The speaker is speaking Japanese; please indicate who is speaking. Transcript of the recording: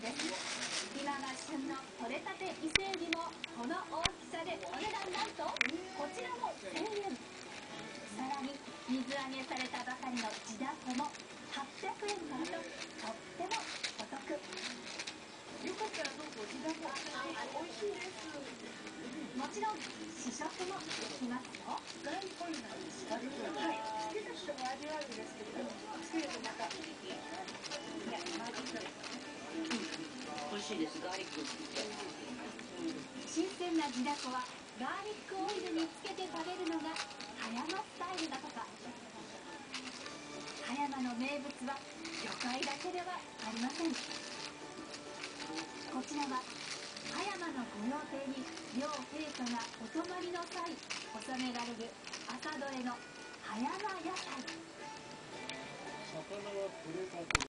Speaker 1: です今が旬の取れたて伊勢海老もこの大きさでお値段なんと
Speaker 2: こ
Speaker 1: ちらも1000円さらに水揚げされたばかりの地ダコも800円割ととってもお得よ
Speaker 2: かったらどうぞ地ダコ美味しいです
Speaker 1: もちろん試食もできますよ
Speaker 2: 大根なんですはい。好きな人も味わうんですけれども好きな人も
Speaker 3: しいですガーリック
Speaker 1: 新鮮な地だこはガーリックオイルにつけて食べるのが葉山スタイルだとか。葉山の名物は魚介だけではありません。こちらは葉山の御用邸に両陛下がお泊まりの際収められる朝どれの葉山野菜。